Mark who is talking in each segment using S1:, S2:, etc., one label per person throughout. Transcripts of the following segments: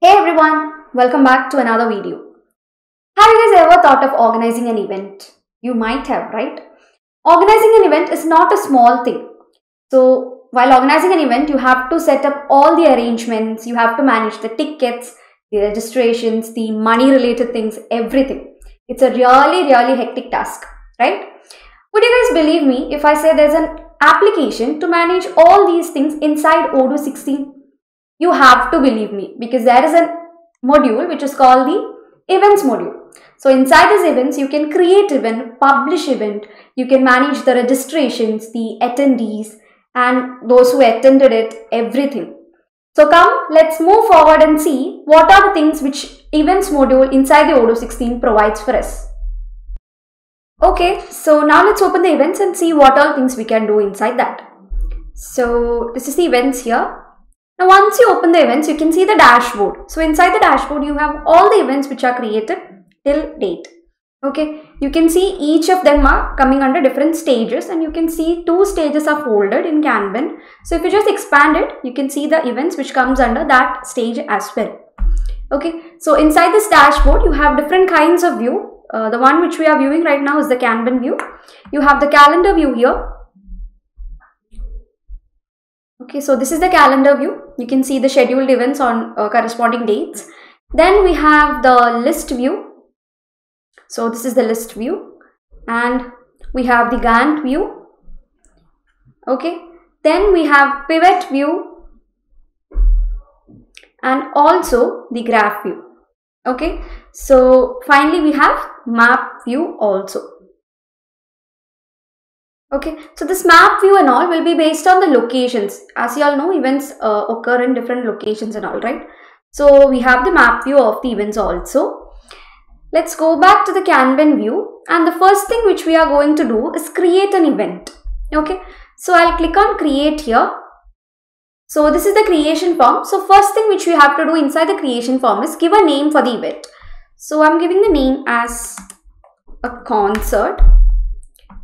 S1: Hey everyone, welcome back to another video. Have you guys ever thought of organizing an event? You might have, right? Organizing an event is not a small thing. So, while organizing an event, you have to set up all the arrangements, you have to manage the tickets, the registrations, the money related things, everything. It's a really, really hectic task, right? Would you guys believe me if I say there's an application to manage all these things inside Odoo 16? You have to believe me because there is a module which is called the events module. So inside this events, you can create event, publish event, you can manage the registrations, the attendees and those who attended it, everything. So come, let's move forward and see what are the things which events module inside the Odoo 16 provides for us. Okay, so now let's open the events and see what all things we can do inside that. So this is the events here. Now once you open the events, you can see the dashboard. So inside the dashboard, you have all the events which are created till date. Okay, you can see each of them are coming under different stages and you can see two stages are folded in Kanban. So if you just expand it, you can see the events which comes under that stage as well. Okay, so inside this dashboard, you have different kinds of view uh, the one which we are viewing right now is the Kanban view. You have the calendar view here. Okay, so this is the calendar view. You can see the scheduled events on uh, corresponding dates. Then we have the list view. So this is the list view. And we have the Gantt view. Okay, then we have pivot view and also the graph view okay so finally we have map view also okay so this map view and all will be based on the locations as you all know events uh, occur in different locations and all right so we have the map view of the events also let's go back to the kanban view and the first thing which we are going to do is create an event okay so i'll click on create here so this is the creation form. So first thing which we have to do inside the creation form is give a name for the event. So I'm giving the name as a concert.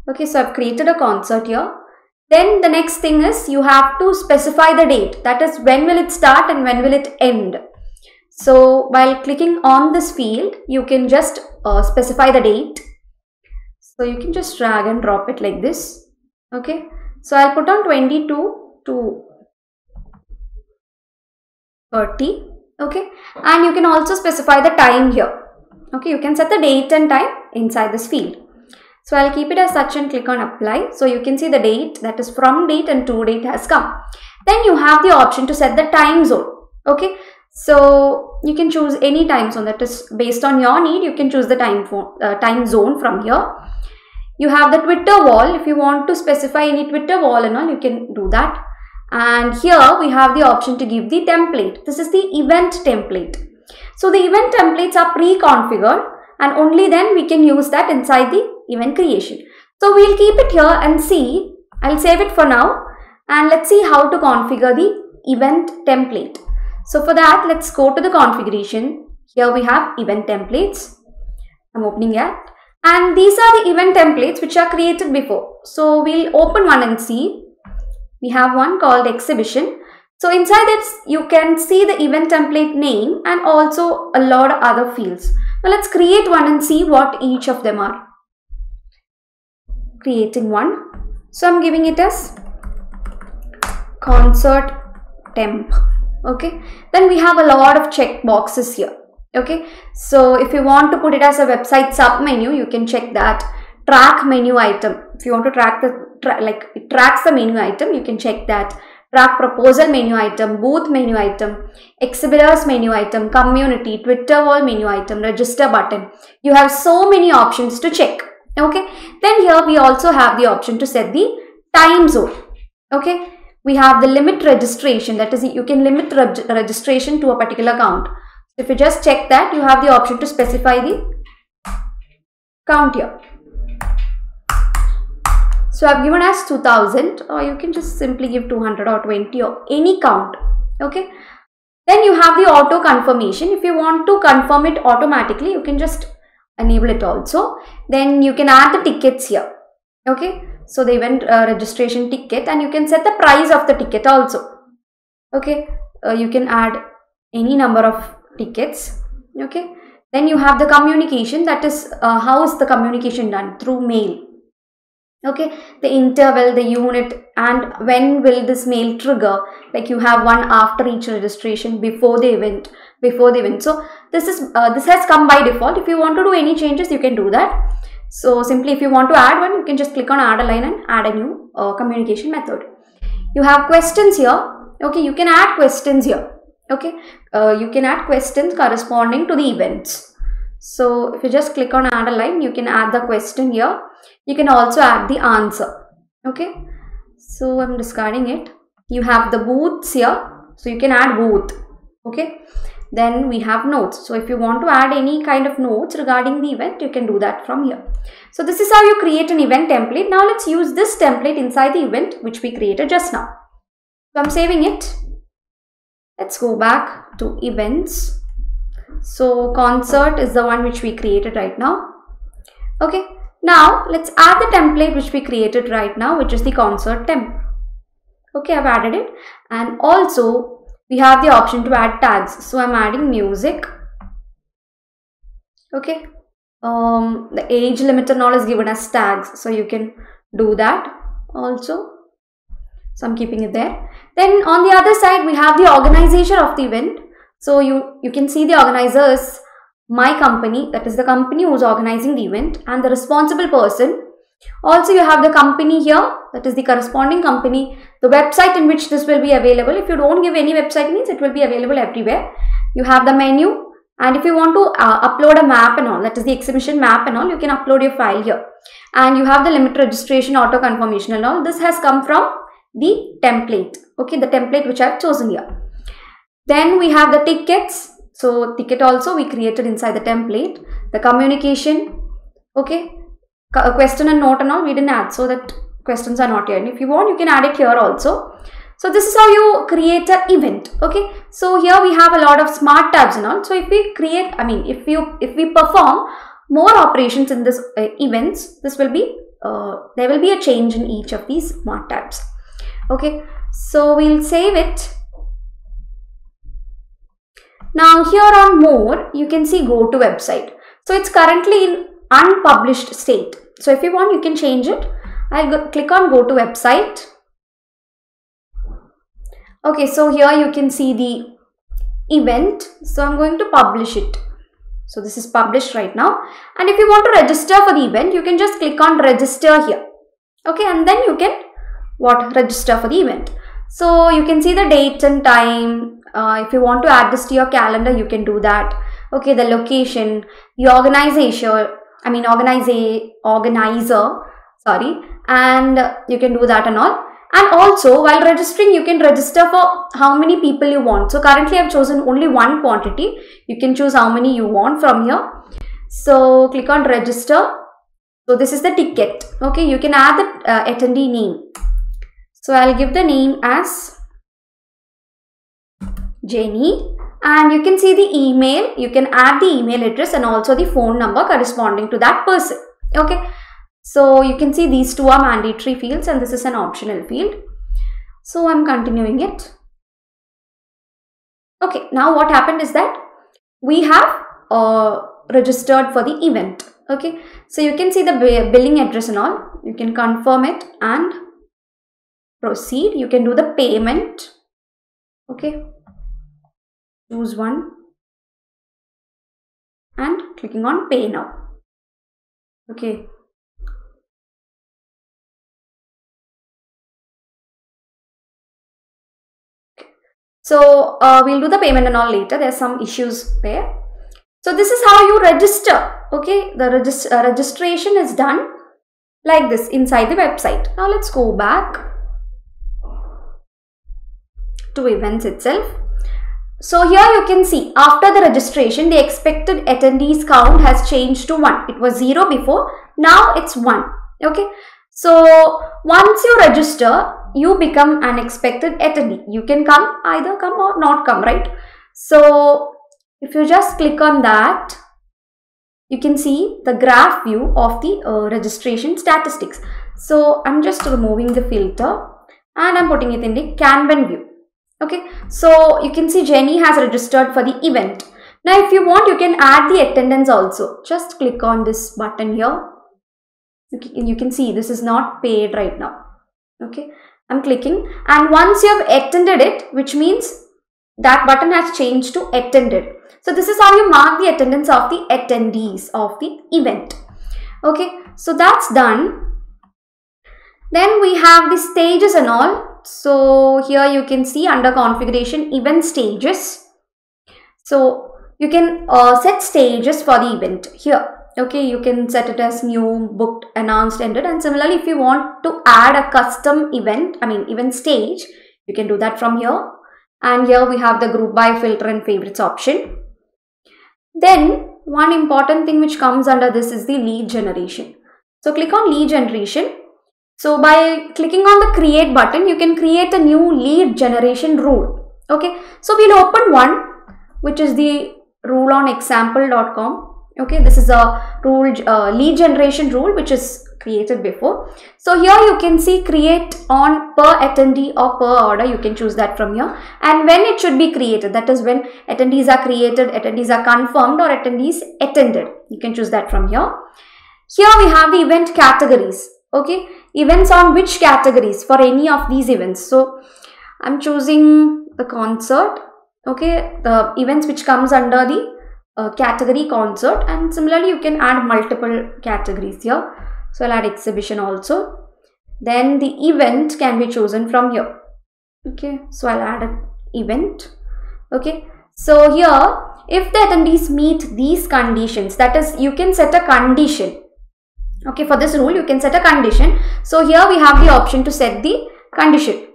S1: Okay, so I've created a concert here. Then the next thing is you have to specify the date. That is when will it start and when will it end. So while clicking on this field, you can just uh, specify the date. So you can just drag and drop it like this. Okay. So I'll put on 22 to 30 okay and you can also specify the time here okay you can set the date and time inside this field so I'll keep it as such and click on apply. So you can see the date that is from date and to date has come. Then you have the option to set the time zone. Okay? So you can choose any time zone that is based on your need. You can choose the time uh, time zone from here. You have the twitter wall. If you want to specify any twitter wall and all you can do that. And here we have the option to give the template. This is the event template. So the event templates are pre-configured and only then we can use that inside the event creation. So we'll keep it here and see. I'll save it for now and let's see how to configure the event template. So for that, let's go to the configuration. Here we have event templates. I'm opening it. And these are the event templates which are created before. So we'll open one and see we have one called exhibition. So inside it, you can see the event template name and also a lot of other fields. Now let's create one and see what each of them are. Creating one. So I'm giving it as concert temp. Okay. Then we have a lot of check boxes here. Okay. So if you want to put it as a website sub menu, you can check that track menu item. If you want to track the tra like it tracks the menu item you can check that track proposal menu item booth menu item exhibitors menu item community twitter wall menu item register button you have so many options to check okay then here we also have the option to set the time zone okay we have the limit registration that is you can limit reg registration to a particular count if you just check that you have the option to specify the count here so I've given as 2000 or you can just simply give 200 or 20 or any count. Okay. Then you have the auto confirmation. If you want to confirm it automatically, you can just enable it also. Then you can add the tickets here. Okay. So the event uh, registration ticket and you can set the price of the ticket also. Okay. Uh, you can add any number of tickets okay then you have the communication that is uh, how is the communication done through mail okay the interval the unit and when will this mail trigger like you have one after each registration before the event before the event so this is uh, this has come by default. If you want to do any changes you can do that. So simply if you want to add one you can just click on add a line and add a new uh, communication method. You have questions here. Okay you can add questions here. Okay uh, you can add questions corresponding to the events. So if you just click on add a line you can add the question here. You can also add the answer. Okay so i'm discarding it. You have the booths here. So you can add booth. Okay then we have notes. So if you want to add any kind of notes regarding the event you can do that from here. So this is how you create an event template. Now let's use this template inside the event which we created just now. So i'm saving it. Let's go back to events. So concert is the one which we created right now. Okay. Now let's add the template which we created right now which is the concert temp. Okay, I've added it. And also we have the option to add tags. So I'm adding music. Okay. Um, the age limit and all is given as tags. So you can do that also. So I'm keeping it there. Then on the other side, we have the organization of the event. So you, you can see the organizers my company, that is the company who's organizing the event, and the responsible person. Also, you have the company here, that is the corresponding company, the website in which this will be available. If you don't give any website means it will be available everywhere. You have the menu, and if you want to uh, upload a map and all, that is the exhibition map and all, you can upload your file here. And you have the limit registration, auto confirmation and all. This has come from the template, okay, the template which I have chosen here. Then we have the tickets so ticket also we created inside the template. The communication, okay, a question and note and all we didn't add so that questions are not here. And if you want, you can add it here also. So this is how you create an event. Okay. So here we have a lot of smart tabs and all. So if we create, I mean, if you if we perform more operations in this uh, events, this will be uh, there will be a change in each of these smart tabs. Okay. So we'll save it now here on more, you can see go to website. So it's currently in unpublished state. So if you want, you can change it. I'll go, click on go to website. Okay, so here you can see the event. So I'm going to publish it. So this is published right now. And if you want to register for the event, you can just click on register here. Okay, and then you can what register for the event. So you can see the date and time, uh, if you want to add this to your calendar you can do that okay the location the organization i mean organize organizer sorry and you can do that and all. And also while registering you can register for how many people you want. So currently i've chosen only one quantity. You can choose how many you want from here. So click on register. So this is the ticket. Okay you can add the uh, attendee name. So i'll give the name as Jenny and you can see the email. You can add the email address and also the phone number corresponding to that person. Okay. So you can see these two are mandatory fields and this is an optional field. So i'm continuing it. Okay. Now what happened is that we have uh, registered for the event. Okay. So you can see the billing address and all. You can confirm it and proceed. You can do the payment. Okay choose one. And clicking on pay now. Okay. So uh, we'll do the payment and all later. There's some issues there. So this is how you register. Okay? The regist uh, registration is done like this inside the website. Now let's go back to events itself so here you can see after the registration the expected attendees count has changed to 1. It was 0 before now it's 1. Okay. So once you register you become an expected attendee. You can come either come or not come right. So if you just click on that you can see the graph view of the uh, registration statistics. So I'm just removing the filter and I'm putting it in the Kanban view okay so you can see Jenny has registered for the event Now if you want you can add the attendance also. Just click on this button here. You can, you can see this is not paid right now. Okay. I'm clicking and once you have attended it which means that button has changed to attended. So this is how you mark the attendance of the attendees of the event. Okay, so that's done. Then we have the stages and all. So here you can see under configuration event stages. So you can uh, set stages for the event here. Okay, you can set it as new, booked, announced, ended and similarly if you want to add a custom event, I mean event stage, you can do that from here. And here we have the group by filter and favorites option. Then one important thing which comes under this is the lead generation. So click on lead generation. So by clicking on the create button, you can create a new lead generation rule. Okay. So we'll open one, which is the rule on example.com. Okay. This is a rule, uh, lead generation rule, which is created before. So here you can see create on per attendee or per order. You can choose that from here. And when it should be created, that is when attendees are created, attendees are confirmed or attendees attended. You can choose that from here. Here we have the event categories. Okay, events on which categories for any of these events. So I'm choosing the concert. Okay, the events which comes under the uh, category concert and similarly you can add multiple categories here so I'll add exhibition also. Then the event can be chosen from here. Okay, so I'll add an event. Okay, so here if the attendees meet these conditions, that is you can set a condition. Okay, for this rule you can set a condition. So here we have the option to set the condition.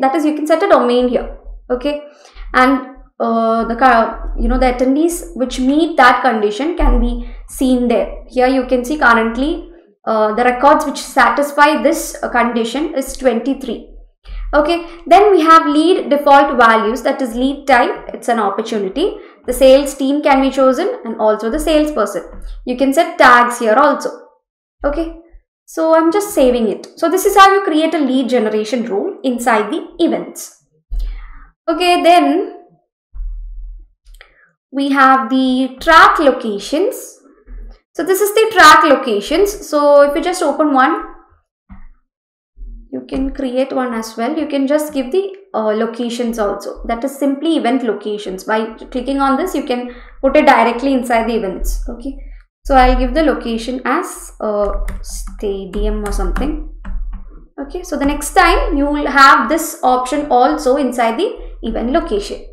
S1: That is you can set a domain here. Okay, and uh, the you know the attendees which meet that condition can be seen there. Here you can see currently uh, the records which satisfy this uh, condition is 23 okay then we have lead default values that is lead type it's an opportunity the sales team can be chosen and also the salesperson you can set tags here also okay so i'm just saving it so this is how you create a lead generation rule inside the events okay then we have the track locations so this is the track locations. So if you just open one, you can create one as well. You can just give the uh, locations also. That is simply event locations. By clicking on this, you can put it directly inside the events. Okay. So I'll give the location as a stadium or something. Okay. So the next time you will have this option also inside the event location.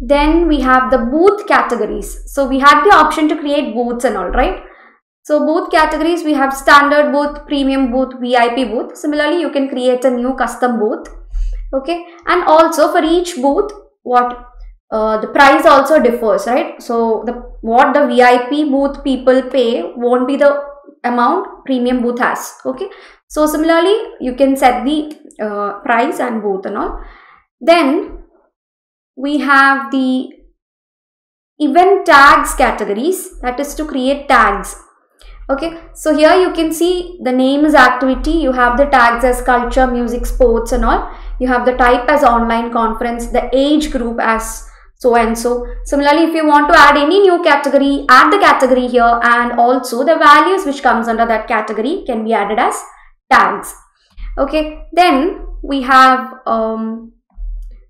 S1: Then we have the booth categories. So we had the option to create booths and all, right? So booth categories, we have standard booth, premium booth, VIP booth. Similarly, you can create a new custom booth. Okay. And also for each booth, what uh, the price also differs, right? So the what the VIP booth people pay won't be the amount premium booth has. Okay. So similarly, you can set the uh, price and booth and all. Then we have the event tags categories that is to create tags okay so here you can see the name is activity you have the tags as culture music sports and all you have the type as online conference the age group as so and so similarly if you want to add any new category add the category here and also the values which comes under that category can be added as tags okay then we have um,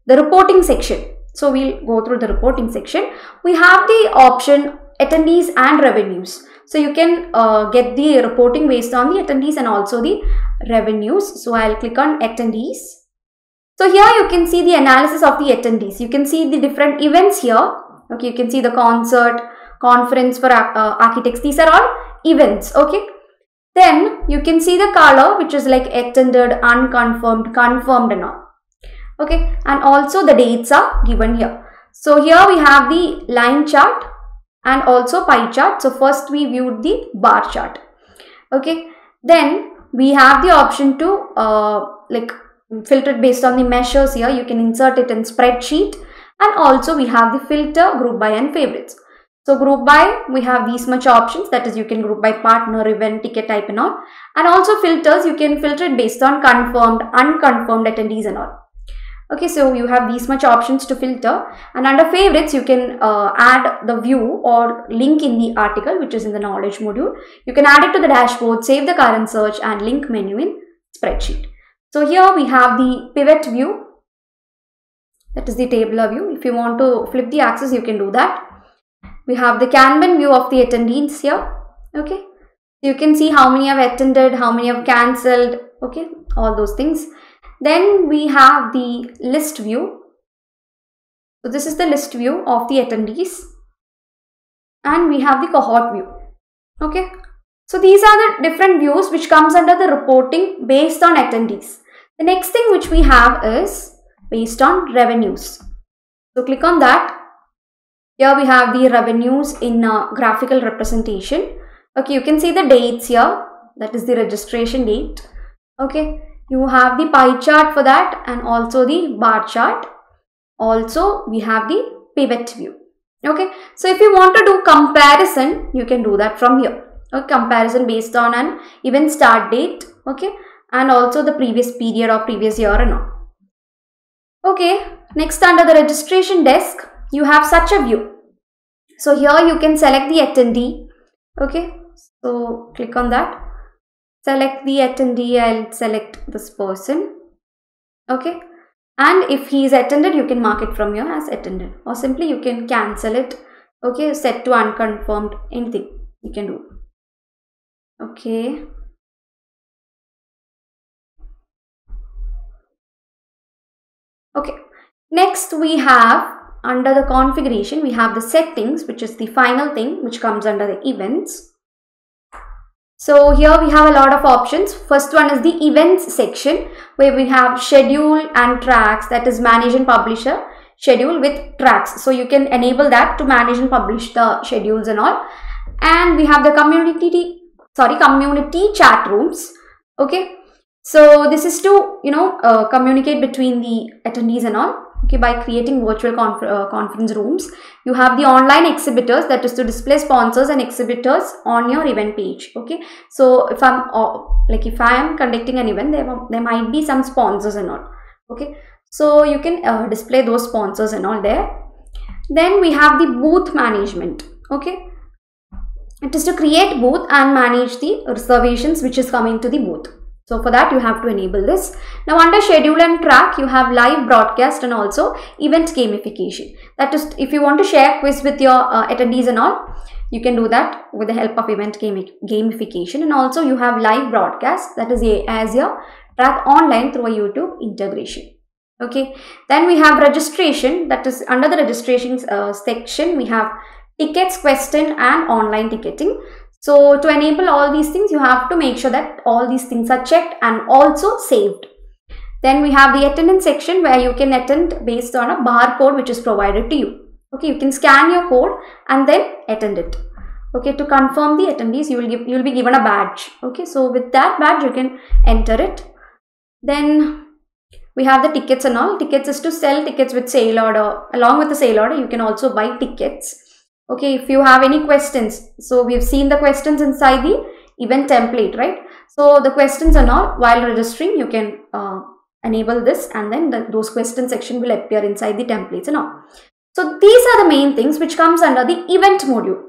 S1: the reporting section so we'll go through the reporting section. We have the option attendees and revenues. So you can uh, get the reporting based on the attendees and also the revenues. So I'll click on attendees. So here you can see the analysis of the attendees. You can see the different events here. Okay, you can see the concert, conference for uh, architects. These are all events. Okay. Then you can see the color which is like attended, unconfirmed, confirmed and all okay and also the dates are given here so here we have the line chart and also pie chart so first we viewed the bar chart okay then we have the option to uh, like filter it based on the measures here. You can insert it in spreadsheet. And also we have the filter group by and favorites. So group by we have these much options. That is you can group by partner event ticket type and all. And also filters you can filter it based on confirmed unconfirmed attendees and all. Okay so you have these much options to filter. And under favorites you can uh, add the view or link in the article which is in the knowledge module. You can add it to the dashboard save the current search and link menu in spreadsheet so here we have the pivot view that is the tabular view if you want to flip the axis you can do that we have the kanban view of the attendees here okay you can see how many have attended how many have cancelled okay all those things then we have the list view. So this is the list view of the attendees. And we have the cohort view. Okay. So these are the different views which comes under the reporting based on attendees. The next thing which we have is based on revenues. So click on that. Here we have the revenues in uh, graphical representation. Okay, you can see the dates here. That is the registration date. Okay, you have the pie chart for that and also the bar chart also we have the pivot view okay so if you want to do comparison you can do that from here a comparison based on an event start date okay and also the previous period or previous year or not okay next under the registration desk you have such a view. So here you can select the attendee. Okay so click on that. Select the attendee I'll select this person. Okay and if he is attended you can mark it from here as attended or simply you can cancel it. Okay set to unconfirmed anything you can do. Okay okay next we have under the configuration we have the settings which is the final thing which comes under the events so here we have a lot of options. First one is the events section where we have schedule and tracks that is manage and publish a schedule with tracks. So you can enable that to manage and publish the schedules and all. And we have the community, sorry, community chat rooms. Okay. So this is to, you know, uh, communicate between the attendees and all okay by creating virtual conf uh, conference rooms. You have the online exhibitors that is to display sponsors and exhibitors on your event page okay? So if i'm uh, like if i am conducting an event there, there might be some sponsors and all okay? So you can uh, display those sponsors and all there. Then we have the booth management okay? It is to create booth and manage the reservations which is coming to the booth so for that you have to enable this. Now under schedule and track you have live broadcast and also event gamification. That is if you want to share quiz with your uh, attendees and all you can do that with the help of event gamification and also you have live broadcast that is a, as your track online through a YouTube integration. Okay, then we have registration that is under the registrations uh, section we have tickets, question and online ticketing. So to enable all these things, you have to make sure that all these things are checked and also saved. Then we have the attendance section where you can attend based on a barcode which is provided to you. Okay, you can scan your code and then attend it. Okay, to confirm the attendees, you will give you will be given a badge. Okay, so with that badge, you can enter it. Then we have the tickets and all. Tickets is to sell tickets with sale order. Along with the sale order, you can also buy tickets okay if you have any questions so we've seen the questions inside the event template right? So the questions are not while registering you can uh, enable this and then the, those question section will appear inside the templates and all. So these are the main things which comes under the event module.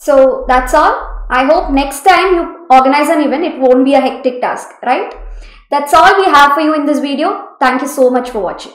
S1: So that's all. I hope next time you organize an event it won't be a hectic task right? That's all we have for you in this video. Thank you so much for watching